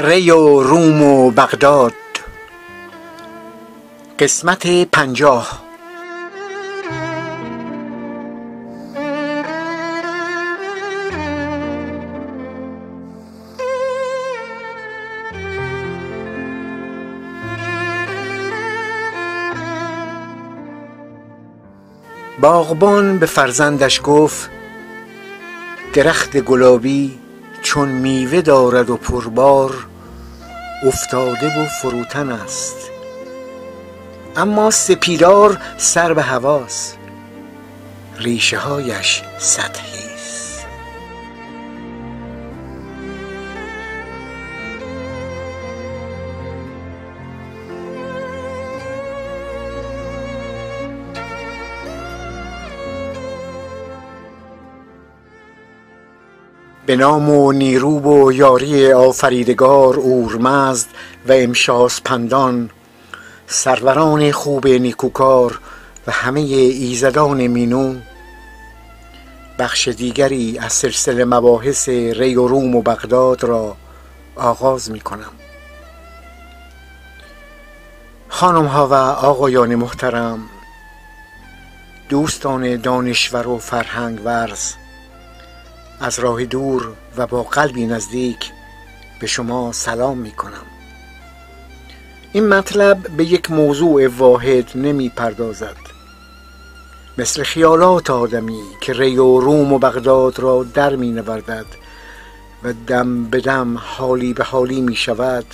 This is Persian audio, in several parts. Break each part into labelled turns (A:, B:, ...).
A: ری و روم و بغداد. قسمت پنجاه. باغبان به فرزندش گفت درخت گلابی چون میوه دارد و پربار افتاده و فروتن است. اما سپیدار سر به هواست. ریشه هایش سطحی. به نام و نیرو و یاری آفریدگار اورمزد و امشاس پندان سروران خوب نیکوکار و همه ایزدان مینو. بخش دیگری از سلسله مباحث ری و روم و بغداد را آغاز می کنم خانم ها و آقایان محترم دوستان دانشور و فرهنگ ورز از راه دور و با قلبی نزدیک به شما سلام می کنم این مطلب به یک موضوع واحد نمی پردازد مثل خیالات آدمی که ری و روم و بغداد را در می نوردد و دم به دم حالی به حالی می شود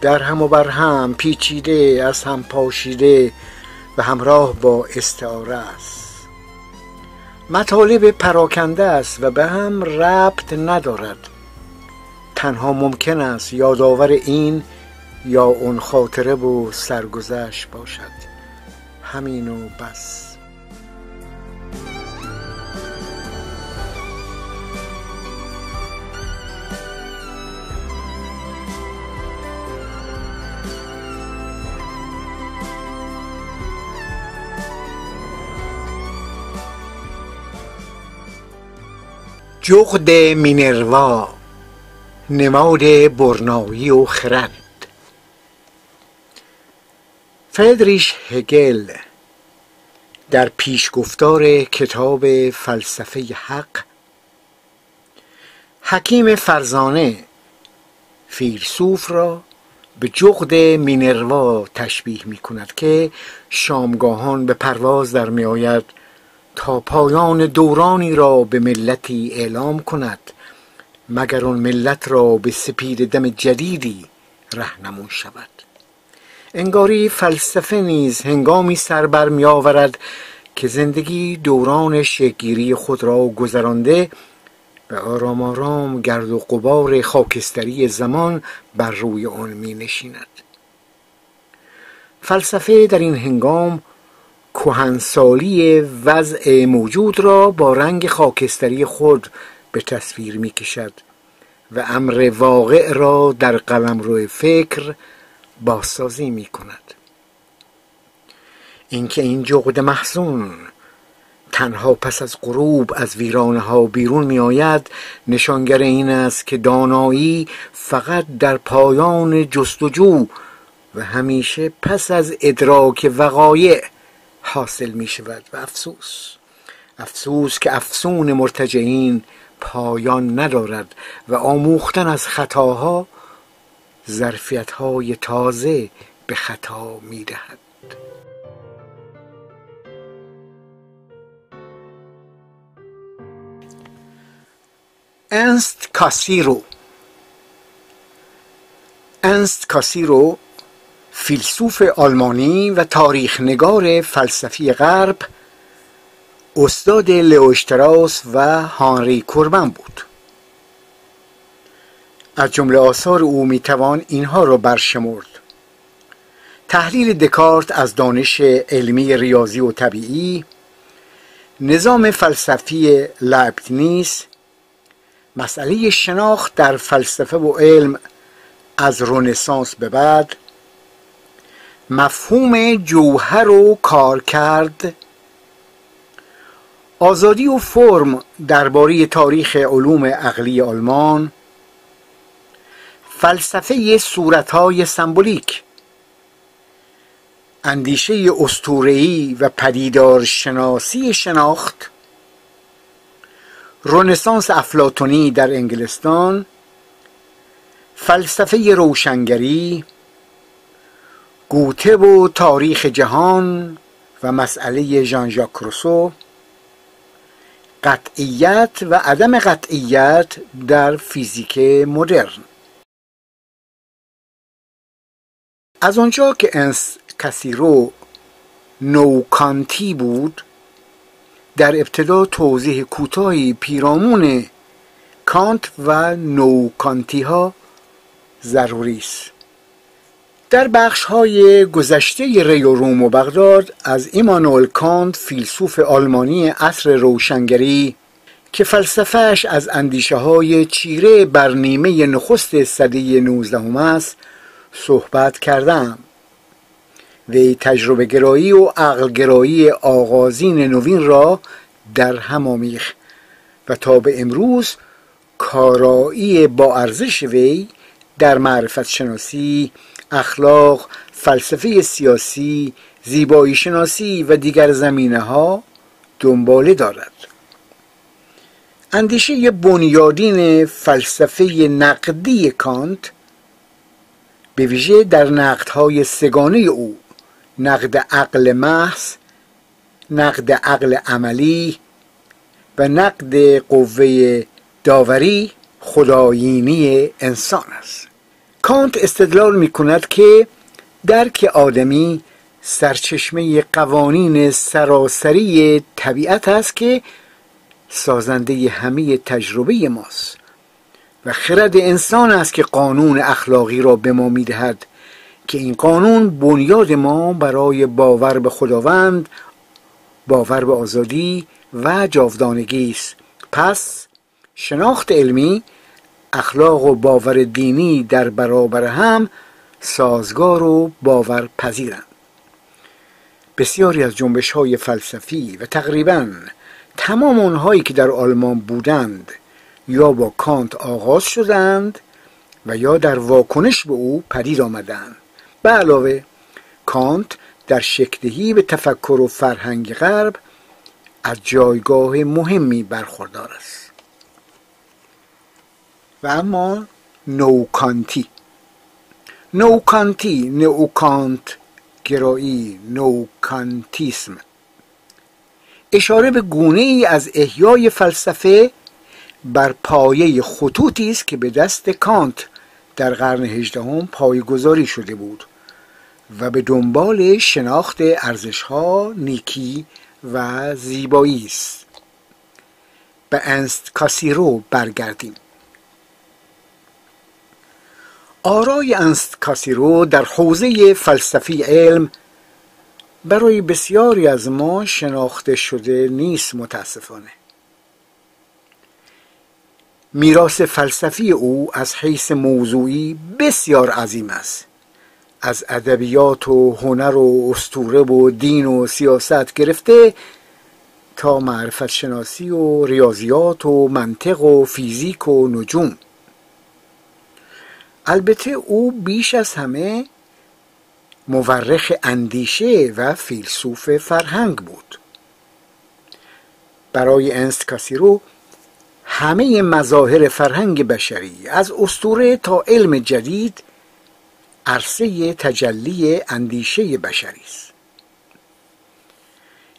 A: در هم و بر هم پیچیده از هم پاشیده و همراه با استعاره است. مطالب پراکنده است و به هم ربط ندارد. تنها ممکن است یادآور این یا اون خاطره و سرگذشت باشد. همین و بس. جغد مینروا نماد برنایی و خرد. فردریش هگل در پیشگفتار کتاب فلسفه حق حکیم فرزانه فیلسوف را به جغد مینروا تشبیه می کند که شامگاهان به پرواز در می آید تا پایان دورانی را به ملتی اعلام کند مگر آن ملت را به سپید دم جدیدی رهنمون شود. انگاری فلسفه نیز هنگامی سر بر می آورد که زندگی دوران شگیری خود را گذرانده و آرام آرام گرد و قبار خاکستری زمان بر روی آن می نشیند. فلسفه در این هنگام کهنسالی وضع موجود را با رنگ خاکستری خود به تصویر می کشد و امر واقع را در قلمرو فکر بازسازی می کند اینکه این جغد محزون تنها پس از غروب از ویرانه ها بیرون می آید نشانگر این است که دانایی فقط در پایان جستجو و همیشه پس از ادراک وقایع حاصل می شود و افسوس. افسوس که افسون مرتجعین پایان ندارد و آموختن از خطاها ظرفیت های تازه به خطا می دهد. انست کاسیرو. انست کاسیرو فیلسوف آلمانی و تاریخ نگار فلسفی غرب استاد لئوشتراس و هانری کوربن بود. از جمله آثار او می‌توان اینها را برشمرد. تحلیل دکارت از دانش علمی ریاضی و طبیعی نظام فلسفی لایبنیز مسئله شناخت در فلسفه و علم از رونسانس به بعد مفهوم جوهر و کرد. آزادی و فرم درباره تاریخ علوم عقلی آلمان. فلسفه صورتهای سمبولیک. اندیشه استورهی و پدیدار شناسی شناخت. رونسانس افلاتونی در انگلستان. فلسفه روشنگری. گوته و تاریخ جهان و مسئله ژان ژاک روسو قطعیت و عدم قطعیت در فیزیک مدرن. از آنجا که انس کسیرو نوکانتی بود در ابتدا توضیح کوتاهی پیرامون کانت و نوکانتی ها ضروری است. در بخش های گذشته ری و روم و بغداد از ایمانوئل کانت فیلسوف آلمانی عصر روشنگری که فلسفهش از اندیشه های چیره بر نیمه نخست صده نوزدهم است صحبت کردم. وی تجربه گرایی و عقل گرایی آغازین نوین را در هم آمیخ و تا به امروز کارایی با ارزش وی در معرفت شناسی اخلاق فلسفه سیاسی زیبایی شناسی و دیگر زمینه ها دنباله دارد. اندیشه بنیادین فلسفه نقدی کانت به ویژه در نقدهای سگانه او نقد عقل محض نقد عقل عملی و نقد قوه داوری خدایینی انسان است. کانت استدلال می کند که درک آدمی سرچشمه قوانین سراسری طبیعت است که سازنده همه تجربه ماست و خرد انسان است که قانون اخلاقی را به ما می‌دهد که این قانون بنیاد ما برای باور به خداوند باور به آزادی و جاودانگی است. پس شناخت علمی اخلاق و باور دینی در برابر هم سازگار و باور پذیرند بسیاری از جنبش های فلسفی و تقریبا تمام اونهایی که در آلمان بودند یا با کانت آغاز شدند و یا در واکنش به او پدید آمدند. به علاوه کانت در شکلهی به تفکر و فرهنگ غرب از جایگاه مهمی برخوردار است. و اما نوکانتی نوکانتی نوکانت گرایی نوکانتیسم اشاره به گونه ای از احیای فلسفه بر پایه خطوطی است که به دست کانت در قرن هجدهم پایگذاری شده بود و به دنبال شناخت ارزشها نیکی و زیبایی است. به انست کاسیرو برگردیم. آرای انست کاسیرو در حوزه فلسفی علم برای بسیاری از ما شناخته شده نیست متاسفانه. میراث فلسفی او از حیث موضوعی بسیار عظیم است. از ادبیات و هنر و استوره و دین و سیاست گرفته تا معرفت شناسی و ریاضیات و منطق و فیزیک و نجوم. البته او بیش از همه مورخ اندیشه و فیلسوف فرهنگ بود. برای انست کاسیرو همه مظاهر فرهنگ بشری از استوره تا علم جدید عرصه تجلی اندیشه بشری است.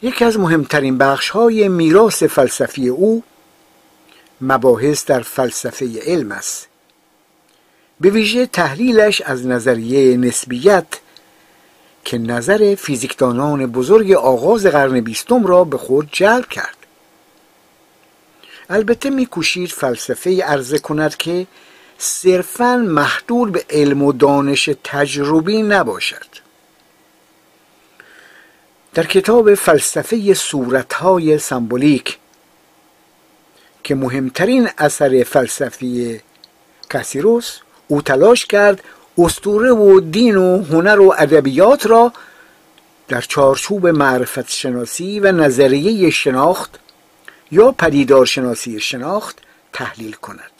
A: یکی از مهمترین بخش های میراث فلسفی او مباحث در فلسفه علم است. به ویژه تحلیلش از نظریه نسبیت که نظر فیزیکدانان بزرگ آغاز قرن بیستم را به خود جلب کرد. البته میکوشید فلسفه عرضه کند که صرفا محدود به علم و دانش تجربی نباشد. در کتاب فلسفه صورتهای سمبولیک که مهمترین اثر فلسفی کاسیروس او تلاش کرد استوره و دین و هنر و ادبیات را در چارچوب معرفت شناسی و نظریه شناخت یا پدیدار شناسی شناخت تحلیل کند.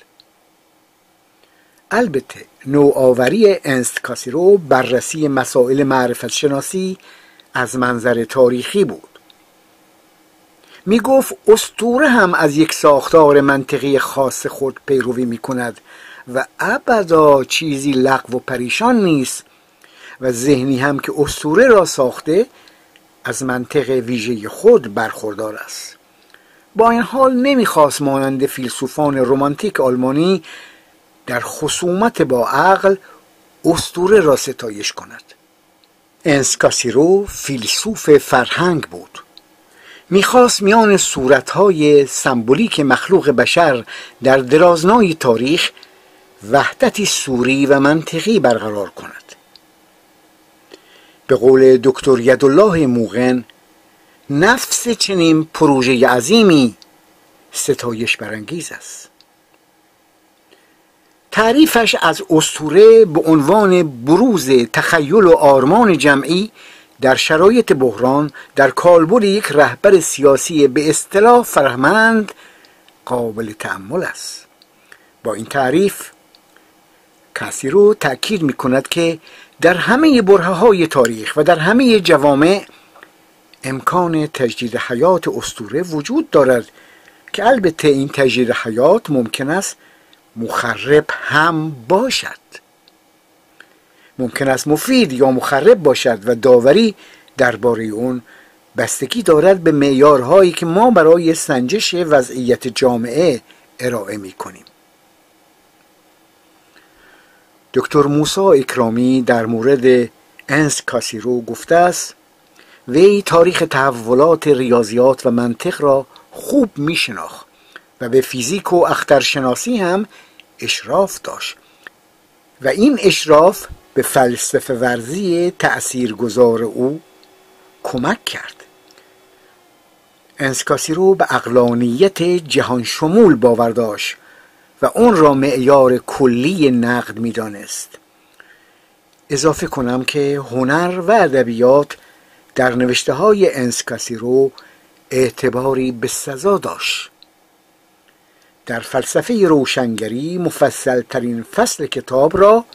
A: البته نوآوری انست رو بررسی مسائل معرفت شناسی از منظر تاریخی بود. می گفت استوره هم از یک ساختار منطقی خاص خود پیروی می کند و ابدا چیزی لغو و پریشان نیست و ذهنی هم که استوره را ساخته از منطق ویژه خود برخوردار است. با این حال نمی‌خواست مانند فیلسوفان رومانتیک آلمانی در خصومت با عقل استوره را ستایش کند. انسکاسیرو فیلسوف فرهنگ بود. می‌خواست میان صورتهای سمبولیک مخلوق بشر در درازنای تاریخ وحدتی سوری و منطقی برقرار کند. به قول دکتر یدالله موغن نفس چنین پروژه عظیمی ستایش برانگیز است. تعریفش از استوره به عنوان بروز تخیل و آرمان جمعی در شرایط بحران در کالبد یک رهبر سیاسی به اصطلاح فرهمند قابل تأمل است. با این تعریف کسی رو تأکید می کند که در همه بره های تاریخ و در همه جوامع امکان تجدید حیات استوره وجود دارد که البته این تجدید حیات ممکن است مخرب هم باشد. ممکن است مفید یا مخرب باشد و داوری درباره اون بستگی دارد به معیارهایی که ما برای سنجش وضعیت جامعه ارائه می کنیم دکتر موسا اکرامی در مورد انس کاسیرو گفته است وی تاریخ تحولات ریاضیات و منطق را خوب می شناخت و به فیزیک و اخترشناسی هم اشراف داشت و این اشراف به فلسفه ورزی تأثیرگذار او کمک کرد. انسکاسی رو به اقلانیت جهان شمول باور داشت و اون را معیار کلی نقد می‌دانست. اضافه کنم که هنر و ادبیات در نوشته های انسکاسی رو اعتباری به سزا داشت. در فلسفه روشنگری مفصل ترین فصل کتاب را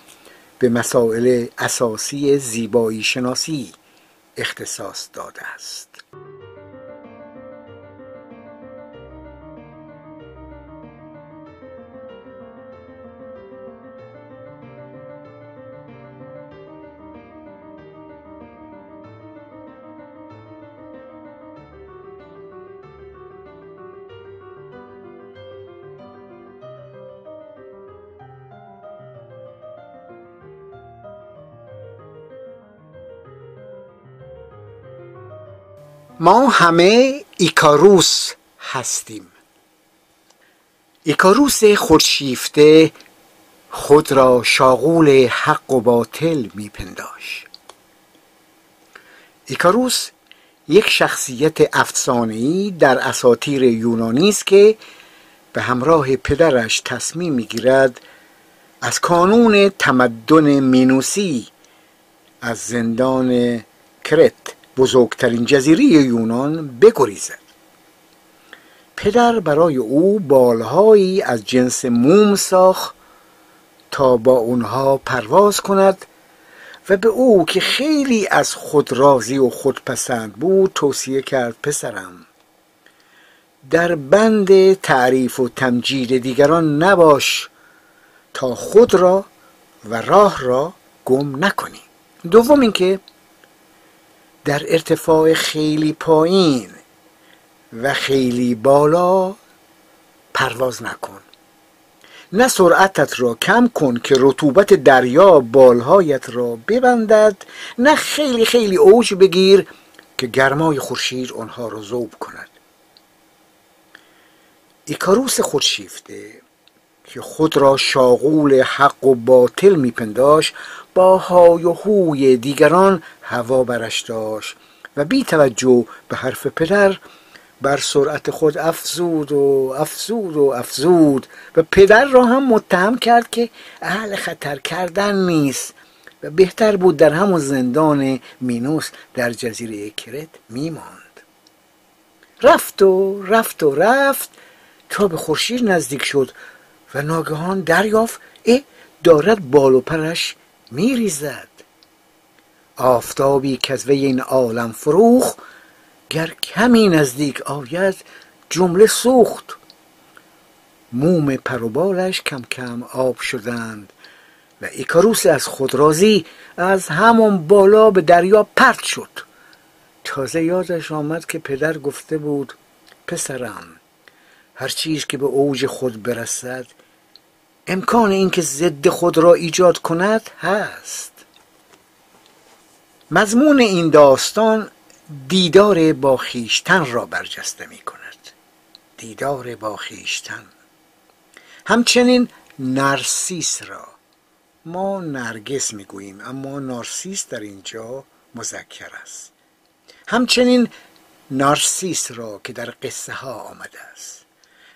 A: به مسائل اساسی زیبایی شناسی اختصاص داده است. ما همه ایکاروس هستیم. ایکاروس خودشیفته خود را شاغول حق و باطل میپنداش. ایکاروس یک شخصیت افسانه‌ای در اساطیر یونانی است که به همراه پدرش تصمیم می‌گیرد از کانون تمدن مینوسی از زندان کرت بزرگترین جزیره یونان بگریزد پدر برای او بالهایی از جنس موم ساخت تا با اونها پرواز کند و به او که خیلی از خود راضی و خودپسند بود توصیه کرد پسرم در بند تعریف و تمجید دیگران نباش تا خود را و راه را گم نکنی. دوم اینکه در ارتفاع خیلی پایین و خیلی بالا پرواز نکن. نه سرعتت را کم کن که رطوبت دریا بالهایت را ببندد نه خیلی خیلی اوج بگیر که گرمای خورشید آنها را ذوب کند. ایکاروس خودشیفته که خود را شاغول حق و باطل میپنداش با های و هوی دیگران هوا برش داشت و بی توجه به حرف پدر بر سرعت خود افزود و افزود و افزود و پدر را هم متهم کرد که اهل خطر کردن نیست و بهتر بود در همون زندان مینوس در جزیره کرت میماند. رفت و رفت و رفت تا به خورشید نزدیک شد و ناگهان دریافت اه دارد بال و پرش میریزد. آفتابی که وی این عالم فروخ گر کمی نزدیک آید جمله سوخت. موم پروبالش کم کم آب شدند و ایکاروس از خود رازی از همون بالا به دریا پرت شد. تازه یادش آمد که پدر گفته بود پسرم هر چیز که به اوج خود برسد امکان اینکه ضد خود را ایجاد کند هست. مضمون این داستان دیدار با خیشتن را برجسته می کند. دیدار با خیشتن. همچنین نرسیس را. ما نرگس می‌گوییم اما نارسیس در اینجا مذکر است. همچنین نارسیس را که در قصه ها آمده است.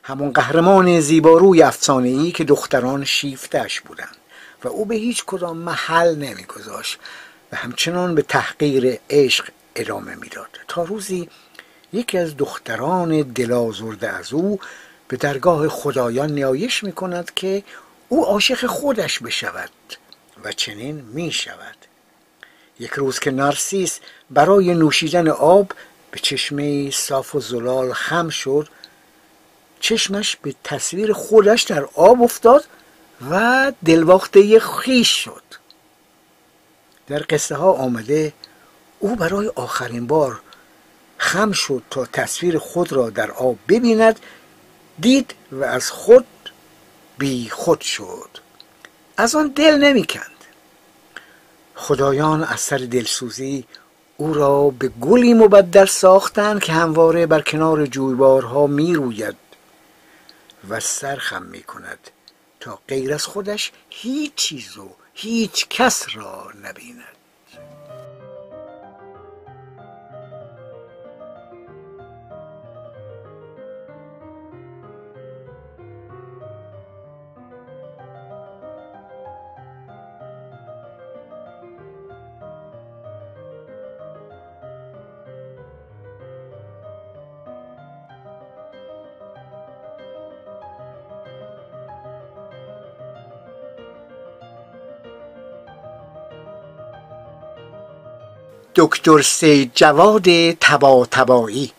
A: همون قهرمان زیباروی افسانه ای که دختران شیفتش بودند و او به هیچ کدام محل نمیگذاشت و همچنان به تحقیر عشق ادامه می‌داد. تا روزی یکی از دختران دلازرده از او به درگاه خدایان نیایش می کند که او عاشق خودش بشود و چنین می شود یک روز که نارسیس برای نوشیدن آب به چشمه صاف و زلال خم شد چشمش به تصویر خودش در آب افتاد و دلواخته خیش شد. در قصه ها آمده او برای آخرین بار خم شد تا تصویر خود را در آب ببیند دید و از خود بی خود شد. از آن دل نمی‌کند خدایان از سر دلسوزی او را به گلی مبدل ساختند که همواره بر کنار جویبارها می روید. و سرخم می کند تا غیر از خودش هیچ چیز و هیچ کس را نبیند. دکتر سید جواد تبا تبایی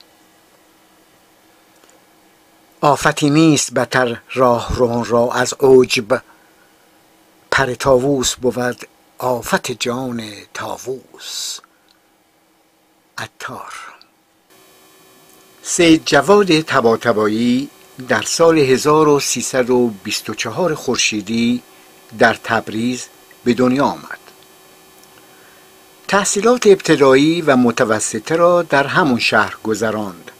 A: آفتی نیست بتر راه رون را از عجب. پر تاووس بود آفت جان تاووس اتار سید جواد تبا تبایی در سال 1324 خورشیدی در تبریز به دنیا آمد. تحصیلات ابتدایی و متوسطه را در همون شهر گذراند.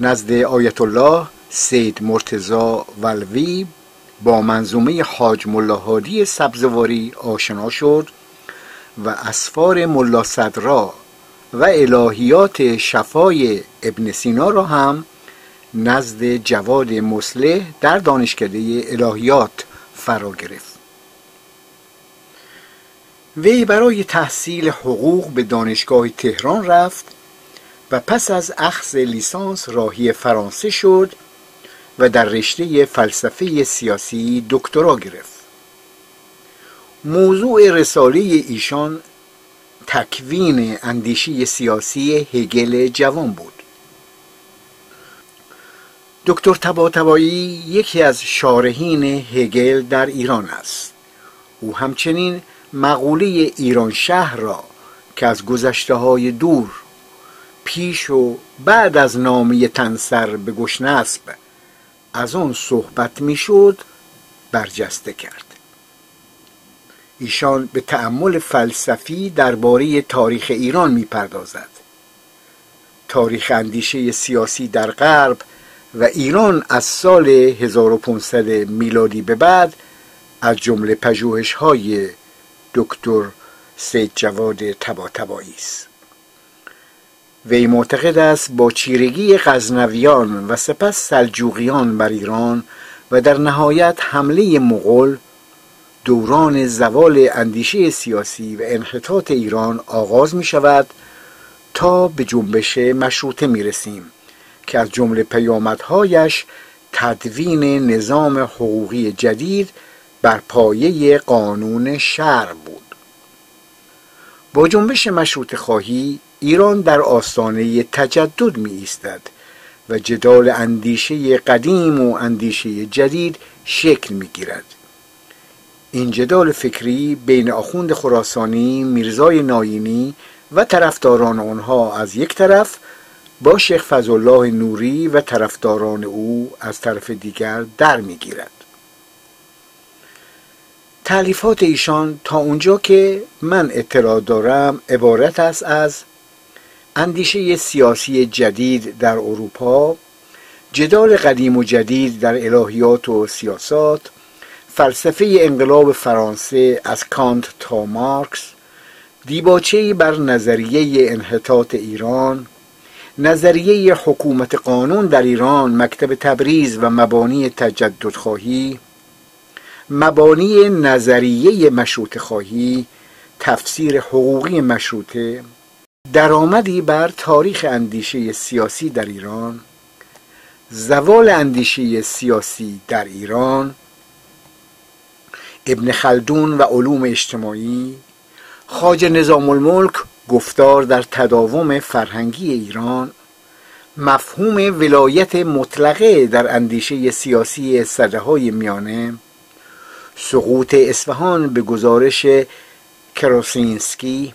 A: نزد آیت الله سید مرتزا ولوی با منظومه حاج ملاحادی سبزواری آشنا شد و اسفار ملا صدرا و الهیات شفای ابن سینا را هم نزد جواد مسلح در دانشکده الهیات فرا گرفت. وی برای تحصیل حقوق به دانشگاه تهران رفت و پس از اخذ لیسانس راهی فرانسه شد و در رشته فلسفه سیاسی دکترا گرفت. موضوع رساله ایشان تکوین اندیشه سیاسی هگل جوان بود. دکتر تباتبایی یکی از شارحین هگل در ایران است. او همچنین مقوله ایران شهر را که از گذشته های دور پیش و بعد از نامی تنسر به گشنسب از آن صحبت می‌شد برجسته کرد. ایشان به تأمل فلسفی درباره تاریخ ایران می‌پردازد. تاریخ اندیشه سیاسی در غرب و ایران از سال 1500 میلادی به بعد از جمله پژوهش های دکتر سید جواد تباتبایی است. وی معتقد است با چیرگی غزنویان و سپس سلجوقیان بر ایران و در نهایت حمله مغول دوران زوال اندیشه سیاسی و انحطاط ایران آغاز می شود تا به جنبش مشروطه می رسیم که از جمله پیامدهایش تدوین نظام حقوقی جدید بر پایه قانون شرع بود. با جنبش مشروط خواهی ایران در آستانه تجدد می ایستد و جدال اندیشه قدیم و اندیشه جدید شکل می گیرد این جدال فکری بین آخوند خراسانی میرزای ناینی و طرفداران آنها از یک طرف با شیخ فضلالله نوری و طرفداران او از طرف دیگر در می‌گیرد. تعلیفات ایشان تا اونجا که من اطلاع دارم عبارت است از اندیشه سیاسی جدید در اروپا جدال قدیم و جدید در الهیات و سیاسات فلسفه انقلاب فرانسه از کانت تا مارکس دیباچه بر نظریه انحطاط ایران نظریه حکومت قانون در ایران مکتب تبریز و مبانی تجدد خواهی مبانی نظریه مشروط خواهی تفسیر حقوقی مشروطه درآمدی بر تاریخ اندیشه سیاسی در ایران زوال اندیشه سیاسی در ایران ابن خلدون و علوم اجتماعی خاج نظام الملک گفتار در تداوم فرهنگی ایران مفهوم ولایت مطلقه در اندیشه سیاسی صده های میانه سقوط اصفهان به گزارش کروسینسکی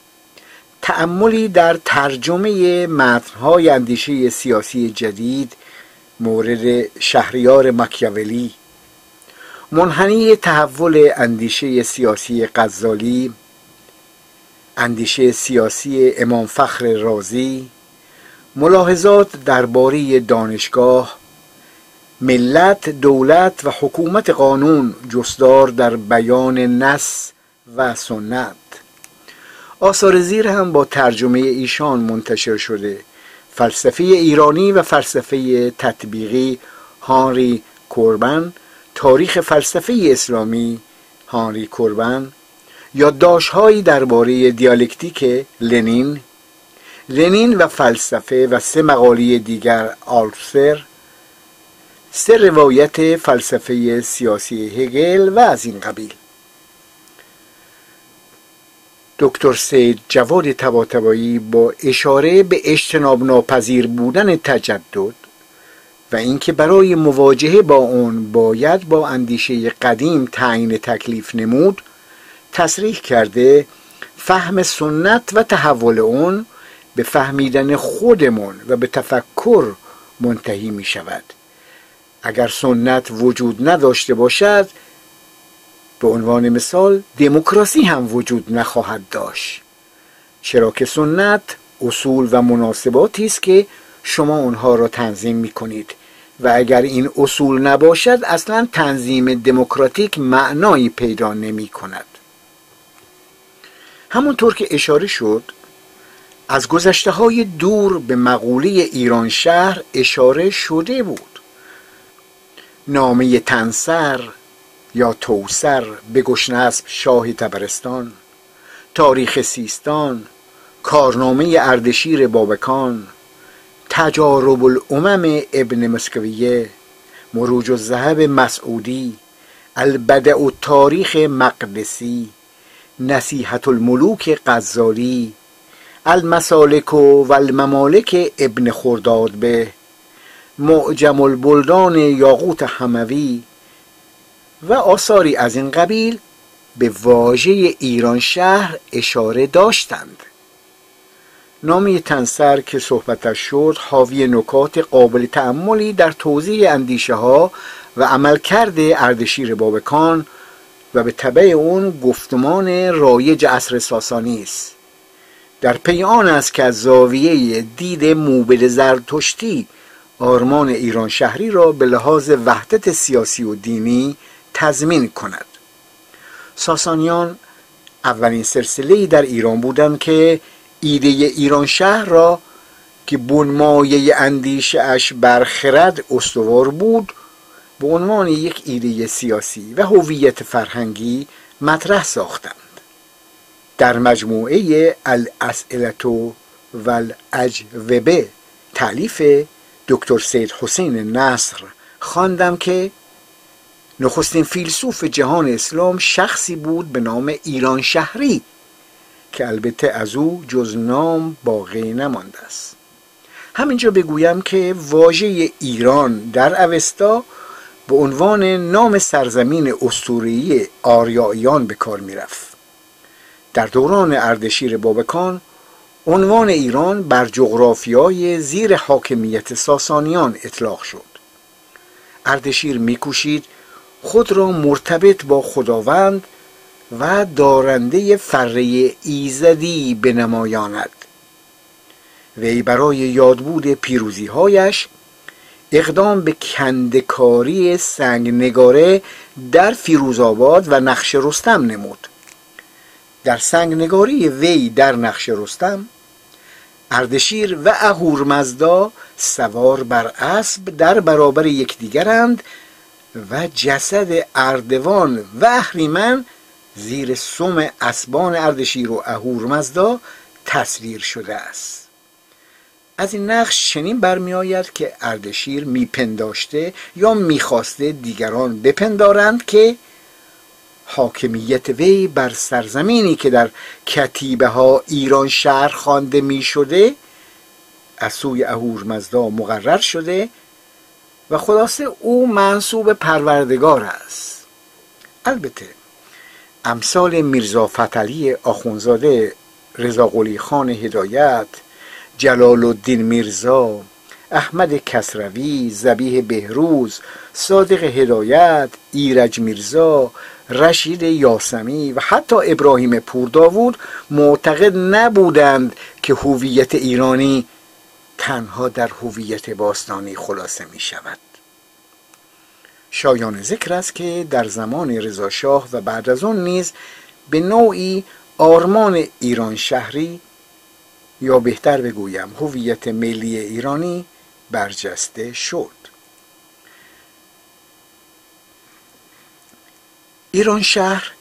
A: تأملی در ترجمه متنهای اندیشه سیاسی جدید مورد شهریار مکیاولی منحنی تحول اندیشه سیاسی غزالی اندیشه سیاسی امام فخر رازی ملاحظات درباره دانشگاه ملت دولت و حکومت قانون جستار در بیان نس و سنت. آثار زیر هم با ترجمه ایشان منتشر شده. فلسفه ایرانی و فلسفه تطبیقی هانری کوربن تاریخ فلسفه اسلامی هانری کوربن یادداشتهایی درباره دیالکتیک لنین لنین و فلسفه و سه مقاله دیگر آلسر سه روایت فلسفه سیاسی هگل و از این قبیل. دکتر سید جواد تباتبایی با اشاره به اجتناب ناپذیر بودن تجدد و اینکه برای مواجهه با اون باید با اندیشه قدیم تعیین تکلیف نمود تصریح کرده فهم سنت و تحول اون به فهمیدن خودمون و به تفکر منتهی می شود اگر سنت وجود نداشته باشد به عنوان مثال دموکراسی هم وجود نخواهد داشت. چرا که سنت اصول و مناسباتی است که شما اونها را تنظیم می کنید و اگر این اصول نباشد اصلا تنظیم دموکراتیک معنایی پیدا نمی کند همونطور که اشاره شد از گذشته های دور به مقوله ایران شهر اشاره شده بود. نامه تنسر یا توسر به گشنسب شاه تبرستان تاریخ سیستان کارنامه اردشیر بابکان تجارب الامم ابن مسکویه مروج الذهب مسعودی البدع و تاریخ مقدسی نصیحت الملوک غزالی المسالک و الممالک ابن خرداد به معجم البلدان یاقوت هموی و آثاری از این قبیل به واژه ایران شهر اشاره داشتند. نامی تنسر که صحبتش شد حاوی نکات قابل تعملی در توضیح اندیشه ها و عملکرد اردشیر بابکان و به طبع اون گفتمان رایج عصر ساسانی است. در پی آن است که از زاویه دید موبل زرتشتی آرمان ایران شهری را به لحاظ وحدت سیاسی و دینی تضمین کند. ساسانیان اولین سلسله در ایران بودند که ایده ایران شهر را که بنمایه اندیشه اش بر خرد استوار بود به عنوان یک ایده سیاسی و هویت فرهنگی مطرح ساختند. در مجموعه الاسئلت و الاجوبه تعلیف دکتر سید حسین نصر خواندم که نخستین فیلسوف جهان اسلام شخصی بود به نام ایران شهری که البته از او جز نام باقی نمانده است. همینجا بگویم که واژه ایران در اوستا به عنوان نام سرزمین اسطوره‌ای آریاییان به کار می‌رفت. در دوران اردشیر بابکان عنوان ایران بر جغرافیای زیر حاکمیت ساسانیان اطلاق شد. اردشیر میکوشید خود را مرتبط با خداوند و دارنده فره ایزدی بنمایاند. وی برای یادبود پیروزیهایش اقدام به کندکاری سنگ نگاره در فیروزآباد و نقش رستم نمود. در سنگ نگاری وی در نقش رستم اردشیر و اهورمزدا سوار بر اسب در برابر یکدیگرند و جسد اردوان و اهریمن زیر سم اسبان اردشیر و اهورمزدا تصویر شده است. از این نقش چنین برمیآید که اردشیر میپنداشته یا می‌خواسته دیگران بپندارند که حاکمیت وی بر سرزمینی که در کتیبه ها ایران شهر خوانده می شده از سوی اهورمزدا مقرر شده و خلاصه او منصوب پروردگار است. البته امثال میرزا فتلی آخونزاده رضا خان هدایت جلال الدین میرزا احمد کسروی زبیه بهروز صادق هدایت ایرج میرزا رشید یاسمی و حتی ابراهیم پورداوود معتقد نبودند که هویت ایرانی تنها در هویت باستانی خلاصه می شود شایان ذکر است که در زمان رضاشاه و بعد از آن نیز به نوعی آرمان ایران شهری یا بهتر بگویم هویت ملی ایرانی برجسته شد. ایران شهر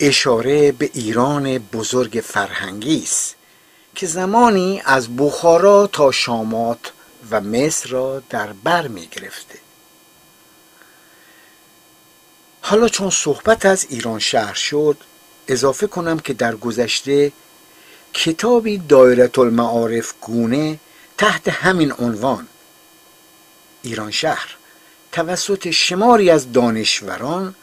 A: اشاره به ایران بزرگ فرهنگی است که زمانی از بخارا تا شامات و مصر را در بر می گرفته. حالا چون صحبت از ایران شهر شد اضافه کنم که در گذشته کتابی دایرت المعارف گونه تحت همین عنوان ایران شهر. توسط شماری از دانشوران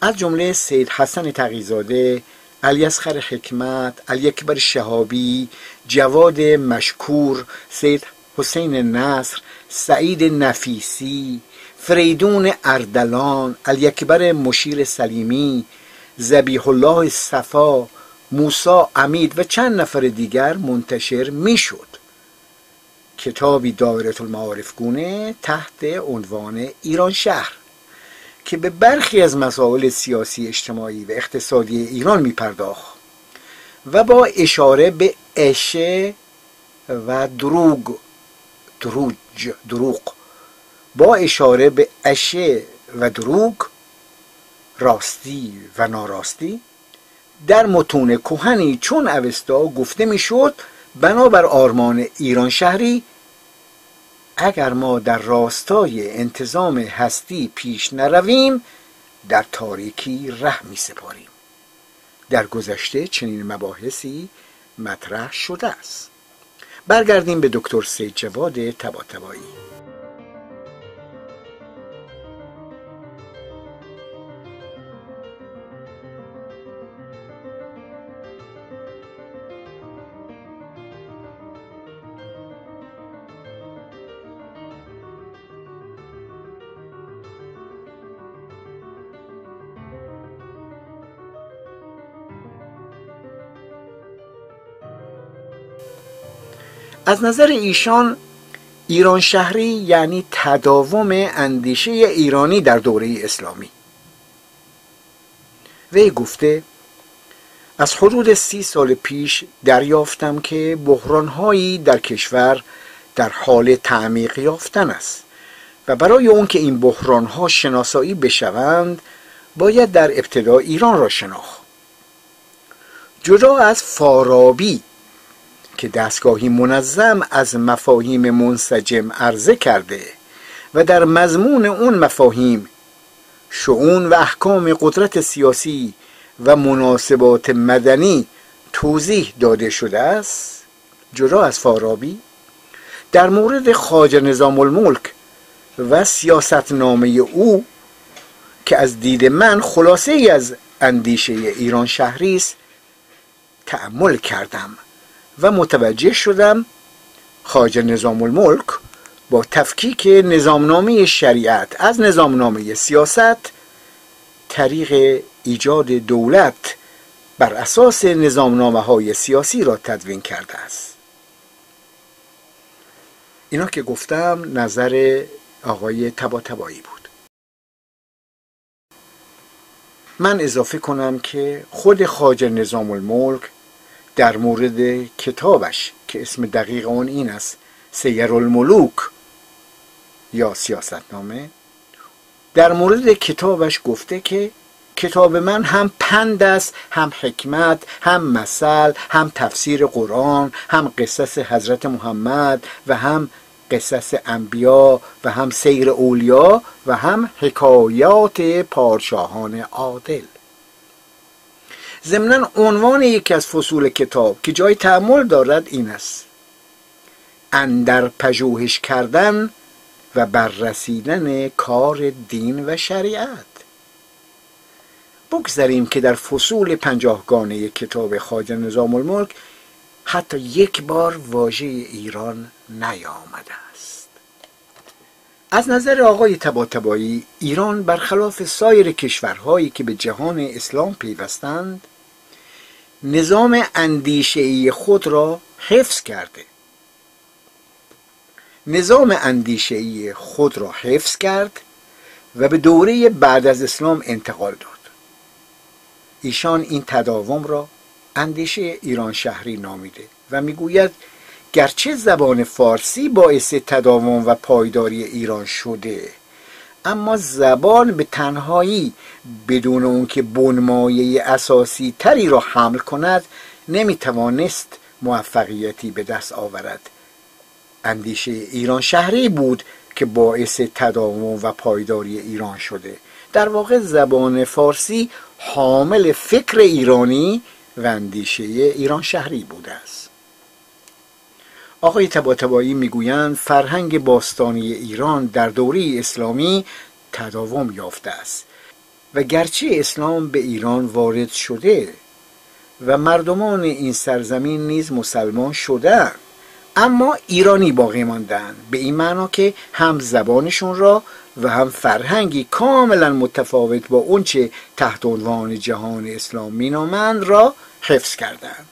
A: از جمله سید حسن تقیزاده علی اصغر حکمت علی اکبر شهابی جواد مشکور سید حسین نصر سعید نفیسی فریدون اردلان علی اکبر مشیر سلیمی زبیح الله صفا موسا امید و چند نفر دیگر منتشر می‌شد. کتابی دایره المعارف گونه تحت عنوان ایران شهر که به برخی از مسائل سیاسی اجتماعی و اقتصادی ایران میپرداخت و با اشاره به اشه و دروگ دروج دروغ با اشاره به اشه و دروگ راستی و ناراستی در متون کهنی چون اوستا گفته می‌شد بنابر آرمان ایران شهری اگر ما در راستای انتظام هستی پیش نرویم در تاریکی ره می سپاریم. در گذشته چنین مباحثی مطرح شده است. برگردیم به دکتر سید جواد تباتبایی. از نظر ایشان ایران شهری یعنی تداوم اندیشه ایرانی در دوره اسلامی. وی گفته از حدود سی سال پیش دریافتم که بحرانهایی در کشور در حال تعمیق یافتن است و برای اون که این بحرانها شناسایی بشوند باید در ابتدا ایران را شناخت. جدا از فارابی که دستگاهی منظم از مفاهیم منسجم عرضه کرده و در مضمون اون مفاهیم شعون و احکام قدرت سیاسی و مناسبات مدنی توضیح داده شده است. جدا از فارابی در مورد خاج نظام الملک و سیاست نامه او که از دید من خلاصه ای از اندیشه ایران شهری است تأمل کردم. و متوجه شدم خاج نظام الملک با تفکیک نظامنامه شریعت از نظامنامه سیاست طریق ایجاد دولت بر اساس نظامنامه های سیاسی را تدوین کرده است. اینا که گفتم نظر آقای تبا تبایی بود. من اضافه کنم که خود خاج نظام الملک در مورد کتابش که اسم دقیق اون این است سیر الملوک یا سیاستنامه در مورد کتابش گفته که کتاب من هم پند است هم حکمت هم مثل هم تفسیر قرآن هم قصص حضرت محمد و هم قصص انبیا و هم سیر اولیا و هم حکایات پادشاهان عادل. ضمنا عنوان یکی از فصول کتاب که جای تعمل دارد این است. اندر پژوهش کردن و بررسیدن کار دین و شریعت. بگذاریم که در فصول پنجاهگانه کتاب خاج نظام الملک حتی یک بار واژه ایران نیامده است. از نظر آقای تباتبایی ایران برخلاف سایر کشورهایی که به جهان اسلام پیوستند نظام اندیشه خود را حفظ کرده. نظام اندیشه خود را حفظ کرد و به دوره بعد از اسلام انتقال داد. ایشان این تداوم را اندیشه ایران شهری نامیده و می‌گوید گرچه زبان فارسی باعث تداوم و پایداری ایران شده اما زبان به تنهایی بدون اون که بنمایه اساسی تری را حمل کند نمی‌توانست موفقیتی به دست آورد. اندیشه ایران شهری بود که باعث تداوم و پایداری ایران شده. در واقع زبان فارسی حامل فکر ایرانی و اندیشه ایران شهری بوده است. آقای تباتبایی می‌گویند فرهنگ باستانی ایران در دوره اسلامی تداوم یافته است و گرچه اسلام به ایران وارد شده و مردمان این سرزمین نیز مسلمان شدند اما ایرانی باقی ماندن به این معنا که هم زبانشون را و هم فرهنگی کاملا متفاوت با اونچه تحت عنوان جهان اسلام مینامند را حفظ کردند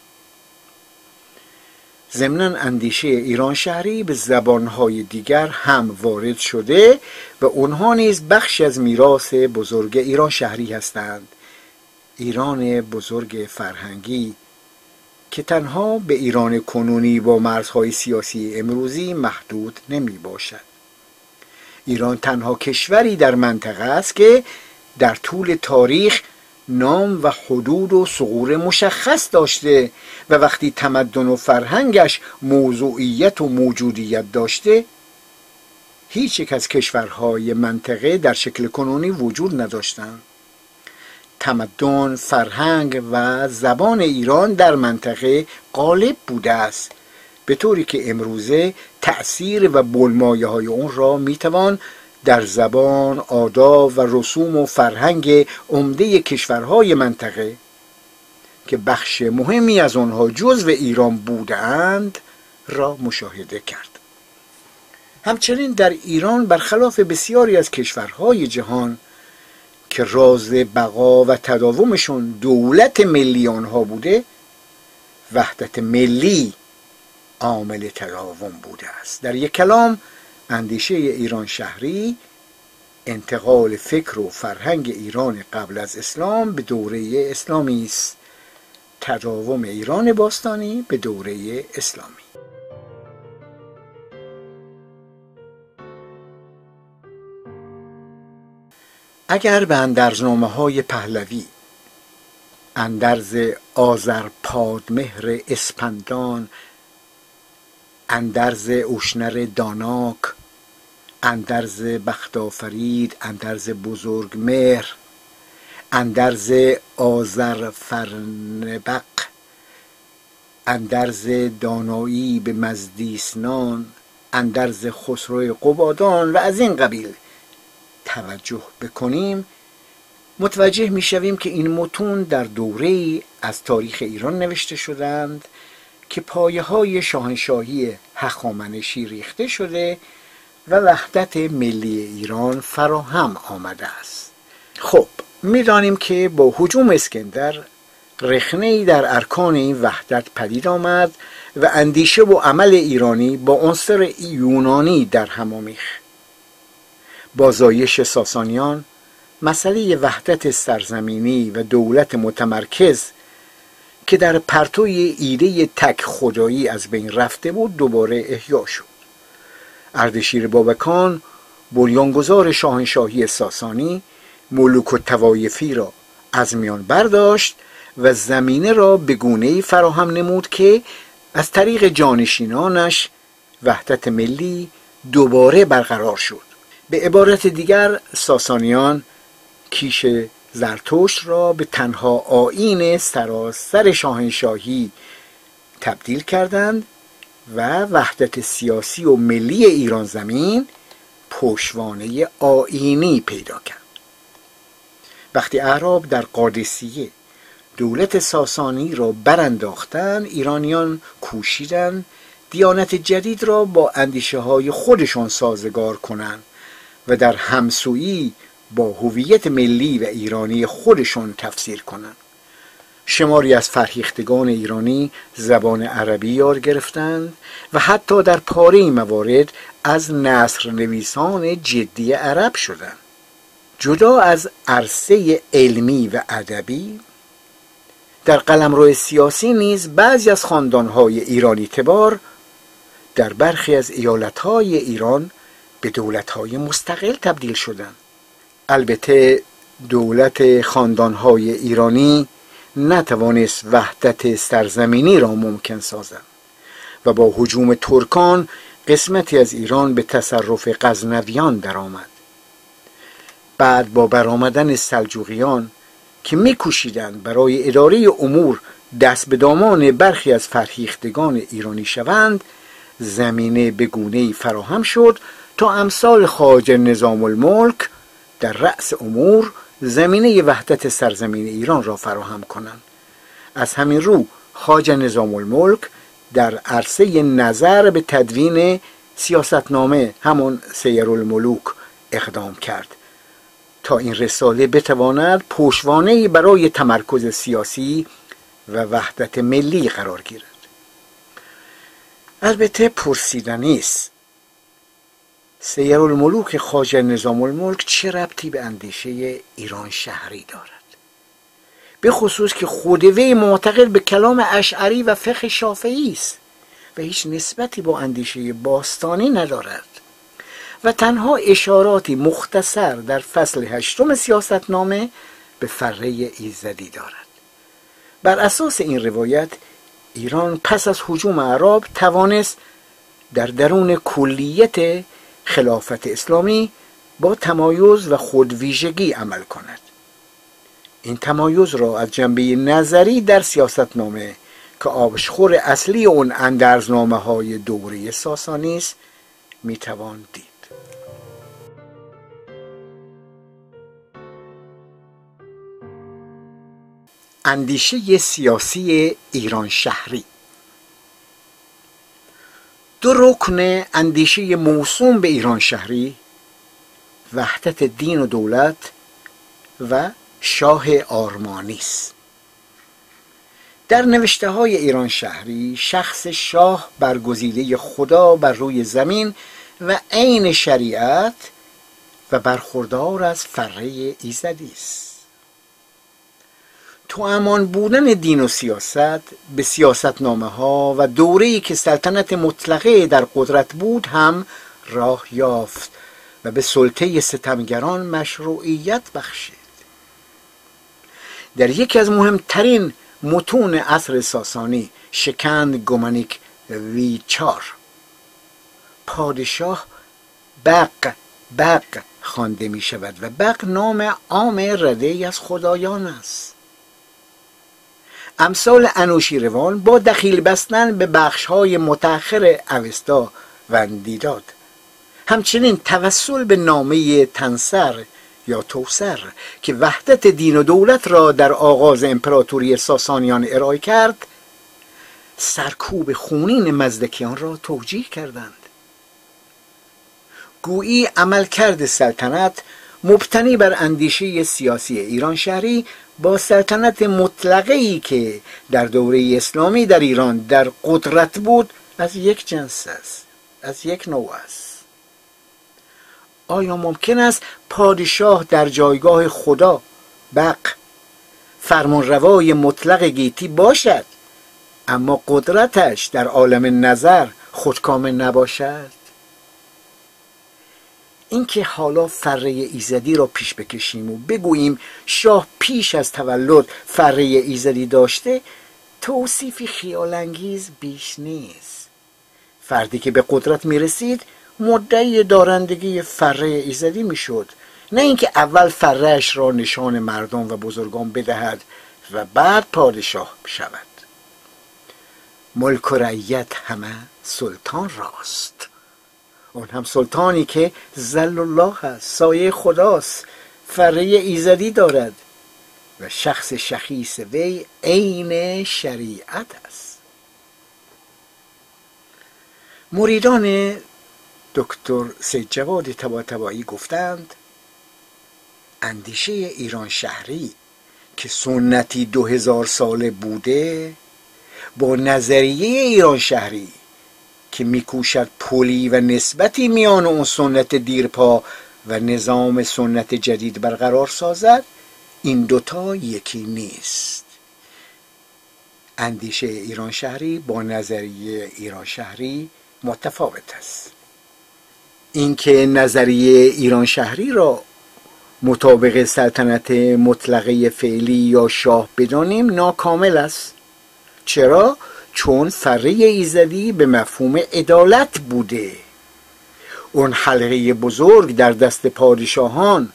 A: ضمنا اندیشه ایران شهری به زبانهای دیگر هم وارد شده و اونها نیز بخش از میراث بزرگ ایران شهری هستند. ایران بزرگ فرهنگی که تنها به ایران کنونی با مرزهای سیاسی امروزی محدود نمی باشد ایران تنها کشوری در منطقه است که در طول تاریخ نام و حدود و سغور مشخص داشته و وقتی تمدن و فرهنگش موضوعیت و موجودیت داشته هیچ یک از کشورهای منطقه در شکل کنونی وجود نداشتند. تمدن، فرهنگ و زبان ایران در منطقه غالب بوده است. به طوری که امروزه تأثیر و بلمایه های اون را می‌توان در زبان، آداب و رسوم و فرهنگ عمده کشورهای منطقه که بخش مهمی از آنها جزو ایران بودند را مشاهده کرد. همچنین در ایران برخلاف بسیاری از کشورهای جهان که راز بقا و تداومشون دولت ملی آنها بوده وحدت ملی عامل تداوم بوده است. در یک کلام اندیشه ایران شهری انتقال فکر و فرهنگ ایران قبل از اسلام به دوره اسلامی است. تداوم ایران باستانی به دوره اسلامی. اگر به اندرزنامه های پهلوی اندرز آذر پادمهر اسپندان اندرز اوشنر داناک اندرز بختافرید اندرز بزرگ مهر اندرز آذر فرنبق اندرز دانایی به مزدیسنان اندرز خسرو قبادان و از این قبیل توجه بکنیم. متوجه می‌شویم که این متون در دوره از تاریخ ایران نوشته شدند. که پایه های شاهنشاهی هخامنشی ریخته شده و وحدت ملی ایران فراهم آمده است. خب می‌دانیم که با حجوم اسکندر رخنه در ارکان این وحدت پدید آمد و اندیشه و عمل ایرانی با عنصر یونانی در هم آمیخت. با زایش ساسانیان مسئله وحدت سرزمینی و دولت متمرکز که در پرتوی ایده تک خدایی از بین رفته بود دوباره احیا شد. اردشیر بابکان بنیانگذار شاهنشاهی ساسانی ملوک و توایفی را از میان برداشت و زمینه را به گونه فراهم نمود که از طریق جانشینانش وحدت ملی دوباره برقرار شد. به عبارت دیگر ساسانیان کیش زرتوش را به تنها آین سراسر شاهنشاهی تبدیل کردند و وحدت سیاسی و ملی ایران زمین پشوانه آینی پیدا کرد. وقتی اعراب در قادسیه دولت ساسانی را برانداختند ایرانیان کوشیدند دیانت جدید را با اندیشه های خودشان سازگار کنند و در همسویی با هویت ملی و ایرانی خودشان تفسیر کنند. شماری از فرهیختگان ایرانی زبان عربی یاد گرفتند و حتی در پاره موارد از نصر نویسان جدی عرب شدند. جدا از عرصه علمی و ادبی در قلمرو سیاسی نیز بعضی از خاندانهای ایرانی تبار در برخی از ایالتهای ایران به دولتهای مستقل تبدیل شدند. البته دولت خاندانهای ایرانی نتوانست وحدت سرزمینی را ممکن سازد و با حجوم ترکان قسمتی از ایران به تصرف غزنویان درآمد. بعد با برآمدن سلجوقیان که میکوشیدند برای اداره امور دست به دامان برخی از فرهیختگان ایرانی شوند زمینه به گونه فراهم شد تا امثال خاج نظام الملک در رأس امور زمینه وحدت سرزمین ایران را فراهم کنند. از همین رو خاج نظام الملک در عرصه نظر به تدوین سیاستنامه همون سیر الملوک اقدام کرد. تا این رساله بتواند پشوانه برای تمرکز سیاسی و وحدت ملی قرار گیرد. البته پرسیدنی است سیر الملوک خاج نظام الملک چه ربطی به اندیشه ایران شهری دارد؟ به خصوص که خود وی معتقد به کلام اشعری و فقه شافعی است و هیچ نسبتی با اندیشه باستانی ندارد و تنها اشاراتی مختصر در فصل هشتم سیاستنامه به فره ایزدی دارد. بر اساس این روایت ایران پس از حجوم عرب توانست در درون کلیت خلافت اسلامی با تمایز و خودویژگی عمل کند. این تمایز را از جنبه نظری در سیاستنامه که آبشخور اصلی اون اندرزنامه های دوره ساسانی است می‌توان دید. اندیشه سیاسی ایران شهری دو رکن اندیشه موسوم به ایران شهری وحدت دین و دولت و شاه آرمانی است در نوشته های ایران شهری شخص شاه برگزیده خدا بر روی زمین و عین شریعت و برخوردار از فره ایزدی است تو امان بودن دین و سیاست به سیاست نامه ها و دوره‌ای که سلطنت مطلقه در قدرت بود هم راه یافت و به سلطه ستمگران مشروعیت بخشید. در یکی از مهمترین متون عصر ساسانی شکند گومنیک ویچار پادشاه بق بق خوانده می شود و بق نام عام رده از خدایان است. امثال انوشیروان با دخیل بستن به بخش های متأخر اوستا و داد همچنین توسل به نامه تنسر یا توسر که وحدت دین و دولت را در آغاز امپراتوری ساسانیان ارائه کرد سرکوب خونین مزدکیان را توجیه کردند. گویی عملکرد سلطنت مبتنی بر اندیشه سیاسی ایران شهری با سلطنت مطلقه ای که در دوره اسلامی در ایران در قدرت بود از یک جنس است از یک نوع است. آیا ممکن است پادشاه در جایگاه خدا بق فرمانروای مطلق گیتی باشد اما قدرتش در عالم نظر خودکامه نباشد؟ اینکه حالا فره ایزدی را پیش بکشیم و بگوییم شاه پیش از تولد فره ایزدی داشته توصیفی خیالانگیز بیش نیست. فردی که به قدرت می رسید مدعی دارندگی فره ایزدی می شد نه اینکه اول فرهش را نشان مردم و بزرگان بدهد و بعد پادشاه شود. ملک و رعیت همه سلطان راست. اون هم سلطانی که زل الله است سایه خداست فره ایزدی دارد و شخص شخیص وی عین شریعت است. مریدان دکتر سید جواد تباتبایی گفتند اندیشه ایران شهری که سنتی دو هزار ساله بوده با نظریه ایران شهری که میکوشد پلی و نسبتی میان اون سنت دیرپا و نظام سنت جدید برقرار سازد این دوتا یکی نیست. اندیشه ایران شهری با نظریه ایران شهری متفاوت است. اینکه نظریه ایران شهری را مطابق سلطنت مطلقه فعلی یا شاه بدانیم ناکامل است. چرا؟ چون فره ایزدی به مفهوم عدالت بوده. اون حلقه بزرگ در دست پادشاهان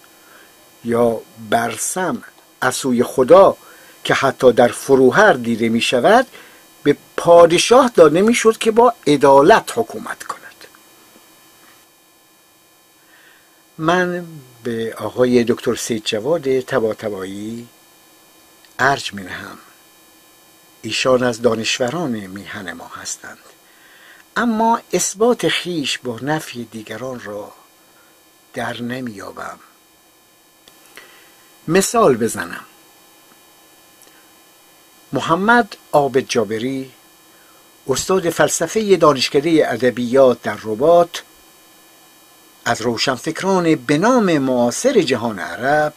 A: یا برسم از سوی خدا که حتی در فروهر دیده می شود به پادشاه داده می شد که با عدالت حکومت کند. من به آقای دکتر سید جواد تباتبایی ارج می نهم ایشان از دانشوران میهن ما هستند. اما اثبات خیش با نفی دیگران را در نمییابم. مثال بزنم. محمد آب جابری استاد فلسفه دانشکده ادبیات در رباط از روشنفکران به نام معاصر جهان عرب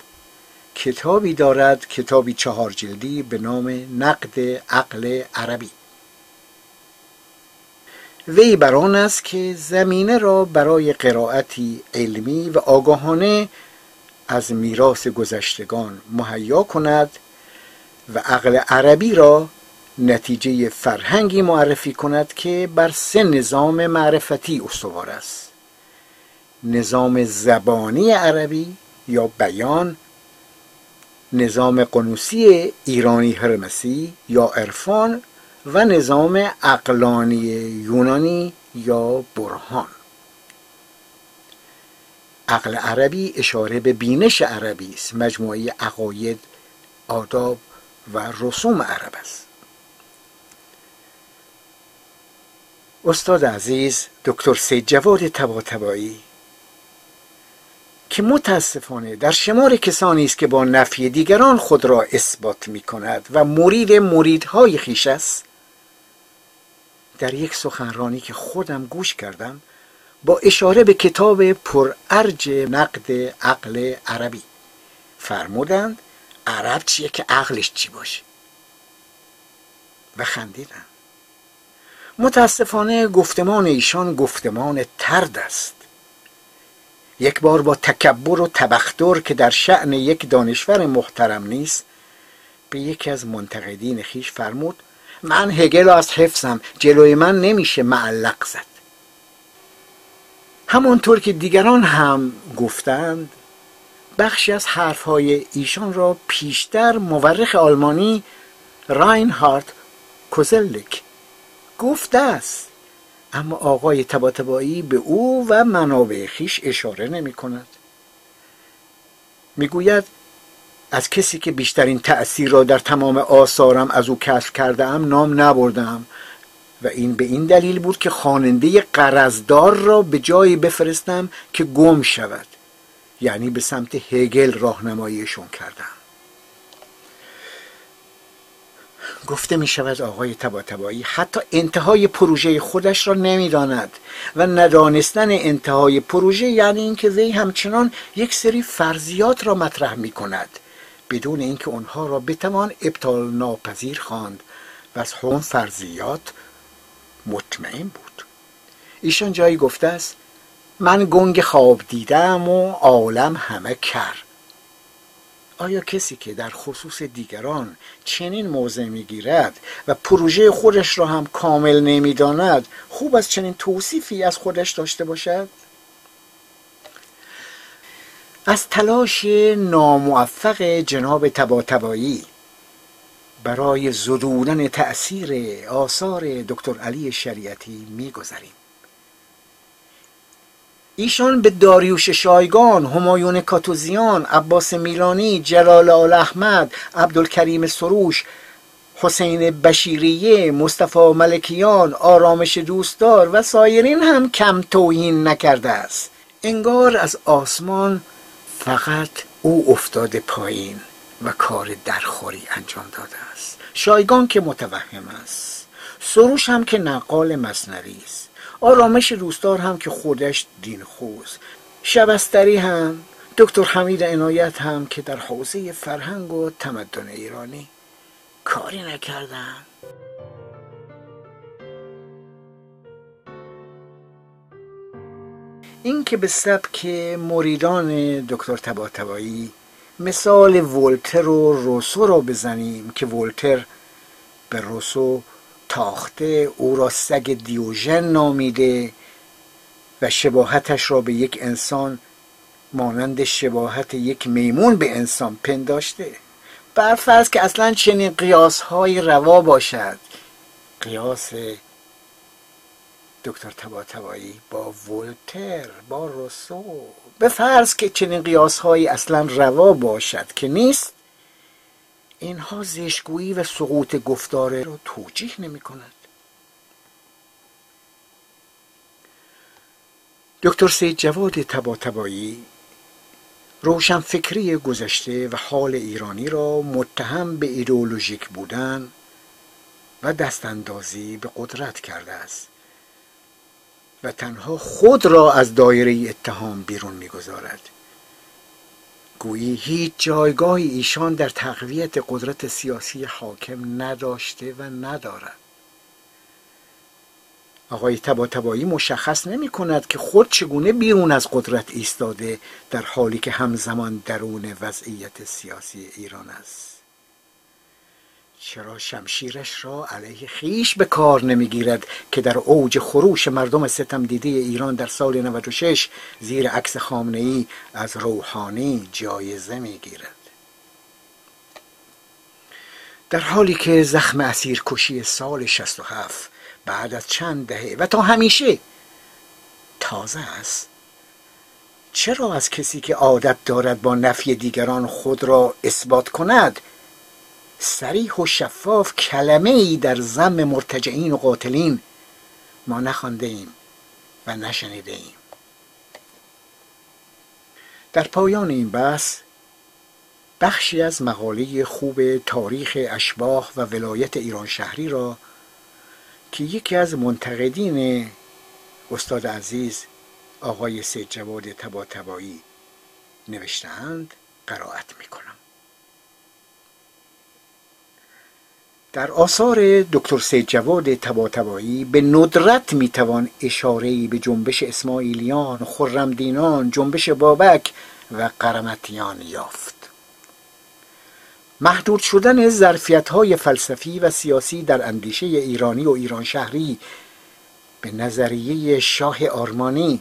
A: کتابی دارد کتابی چهار جلدی به نام نقد عقل عربی. وی بر آن است که زمینه را برای قرائتی علمی و آگاهانه از میراث گذشتگان مهیا کند و عقل عربی را نتیجه فرهنگی معرفی کند که بر سه نظام معرفتی استوار است. نظام زبانی عربی یا بیان نظام قنوسی ایرانی هرمسی یا عرفان و نظام اقلانی یونانی یا برهان. عقل عربی اشاره به بینش عربی است. مجموعه عقاید آداب و رسوم عرب است. استاد عزیز دکتر سید جواد تباتبایی که متاسفانه در شمار کسانی است که با نفی دیگران خود را اثبات می کند و مرید مریدهای خیش است در یک سخنرانی که خودم گوش کردم با اشاره به کتاب پرارج نقد عقل عربی فرمودند عرب چیه که عقلش چی باشه؟ و خندیدن متاسفانه گفتمان ایشان گفتمان ترد است. یک بار با تکبر و تبختر که در شعن یک دانشور محترم نیست به یکی از منتقدین خیش فرمود من هگل از حفظم جلوی من نمیشه معلق زد. همانطور که دیگران هم گفتند بخشی از حرفهای ایشان را پیشتر مورخ آلمانی راینهارد کوزلک گفته است. اما آقای تباتبایی به او و منابع خیش اشاره نمی کند. می‌گوید از کسی که بیشترین تأثیر را در تمام آثارم از او کشف کرده ام نام نبردم و این به این دلیل بود که خواننده قرضدار را به جایی بفرستم که گم شود یعنی به سمت هگل راهنماییشون کردم گفته می شود آقای تباتبایی حتی انتهای پروژه خودش را نمی‌داند و ندانستن انتهای پروژه یعنی اینکه وی همچنان یک سری فرضیات را مطرح می کند بدون اینکه آنها را بتوان ابطال ناپذیر خواند. و از هم فرضیات مطمئن بود. ایشان جایی گفته است من گنگ خواب دیدم و عالم همه کر. آیا کسی که در خصوص دیگران چنین موضع می‌گیرد و پروژه خودش را هم کامل نمی‌داند خوب از چنین توصیفی از خودش داشته باشد؟ از تلاش ناموفق جناب تباتبایی برای زدودن تأثیر آثار دکتر علی شریعتی میگذریم. ایشان به داریوش شایگان، همایون کاتوزیان، عباس میلانی، جلال آل احمد، عبدالکریم سروش، حسین بشیریه، مصطفی ملکیان، آرامش دوستدار و سایرین هم کم توهین نکرده است. انگار از آسمان فقط او افتاده پایین و کار درخوری انجام داده است. شایگان که متوهم است. سروش هم که نقال مصنوی است. آرامش دوستدار هم که خودش دین خوز شبستری هم دکتر حمید عنایت هم که در حوزه فرهنگ و تمدن ایرانی. کاری نکردن این که به سبک مریدان دکتر تباتبایی مثال ولتر و روسو را بزنیم که ولتر به روسو تاخته او را سگ دیوژن نامیده و شباهتش را به یک انسان مانند شباهت یک میمون به انسان پنداشته. برفرض که اصلا چنین قیاس های روا باشد. قیاس دکتر تباتبایی با ولتر با روسو. به فرض که چنین قیاس هایی اصلا روا باشد که نیست اینها زشگویی و سقوط گفتاره را توجیه نمی کند دکتر سید جواد تباتبایی روشن فکری گذشته و حال ایرانی را متهم به ایدئولوژیک بودن و دستاندازی به قدرت کرده است و تنها خود را از دایره اتهام بیرون می‌گذارد. گویی هیچ جایگاهی ایشان در تقویت قدرت سیاسی حاکم نداشته و ندارد. آقای تباتبایی مشخص نمی کند که خود چگونه بیرون از قدرت ایستاده در حالی که همزمان درون وضعیت سیاسی ایران است. چرا شمشیرش را علیه خیش به کار نمی‌گیرد که در اوج خروش مردم ستم دیده ایران در سال 96 زیر عکس خامنه ای از روحانی جایزه می‌گیرد. در حالی که زخم اسیر کشی سال 67 بعد از چند دهه و تا همیشه تازه است چرا از کسی که عادت دارد با نفی دیگران خود را اثبات کند سریح و شفاف کلمه ای در زم مرتجعین و قاتلین ما نخوانده ایم و نشنیده ایم در پایان این بحث بخشی از مقاله خوب تاریخ اشباح و ولایت ایران شهری را که یکی از منتقدین استاد عزیز آقای سید جواد تباتبایی نوشتهاند قرائت می‌کنم. در آثار دکتر سید جواد تباتبایی به ندرت می‌توان اشاره‌ای به جنبش اسماعیلیان، خرمدینان، جنبش بابک و قرمتیان یافت. محدود شدن ظرفیت های فلسفی و سیاسی در اندیشه ایرانی و ایران شهری به نظریه شاه آرمانی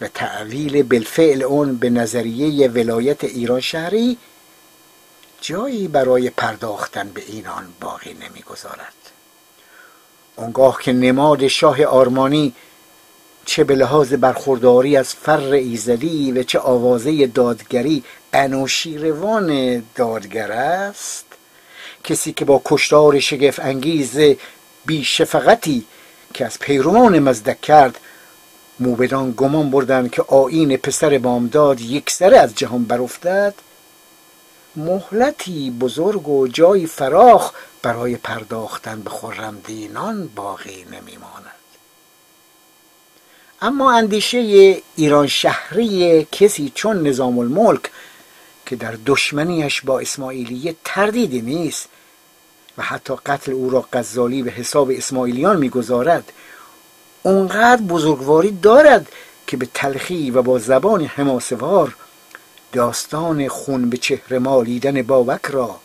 A: و تعویل بالفعل اون به نظریه ولایت ایران شهری جایی برای پرداختن به اینان باقی نمی‌گذارد. اونگاه که نماد شاه آرمانی چه به لحاظ برخورداری از فر ایزدی و چه آوازه دادگری انوشیروان دادگر است کسی که با کشتار شگفت انگیز بی شفقتی که از پیروان مزدک کرد موبدان گمان بردند که آین پسر بامداد یک سره از جهان برافتد. مهلتی بزرگ و جایی فراخ برای پرداختن به خرمدینان باقی نمیماند. اما اندیشه ایران شهری کسی چون نظام الملک که در دشمنیش با اسماعیلیه تردیدی نیست و حتی قتل او را غزالی به حساب اسماعیلیان می‌گذارد اونقدر بزرگواری دارد که به تلخی و با زبان حماسوار داستان خون به چهره مالیدن بابک را.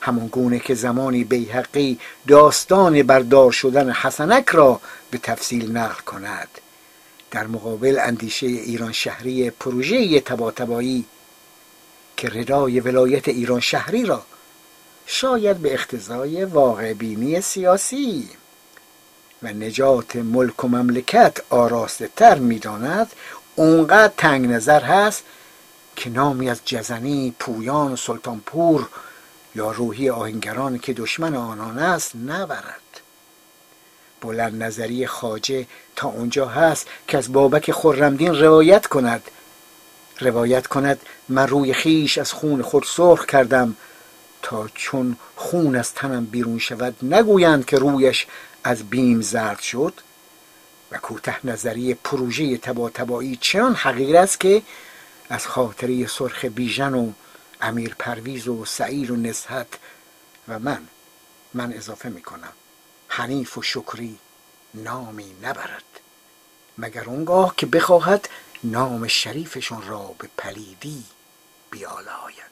A: همان گونه که زمانی بیحقی داستان بردار شدن حسنک را به تفصیل نقل کند. در مقابل اندیشه ایران شهری پروژه تباتبایی که ردای ولایت ایران شهری را شاید به اختزای واقع بینی سیاسی و نجات ملک و مملکت آراسته تر می‌داند اونقدر تنگ نظر هست که نامی از جزنی، پویان و سلطانپور یا روحی آهنگران که دشمن آنان است نبرد. بلند نظری خاجه تا اونجا هست که از بابک خرمدین روایت کند. روایت کند من روی خیش از خون خود سرخ کردم تا چون خون از تنم بیرون شود نگویند که رویش از بیم زرد شد. و کوته نظری پروژه تبا تبایی چنان حقیر است که از خاطره سرخ بیژن و امیر پرویز و سعیر و نزهت و من من اضافه می‌کنم. حنیف و شکری نامی نبرد. مگر اونگاه که بخواهد نام شریفشون را به پلیدی بیالاید.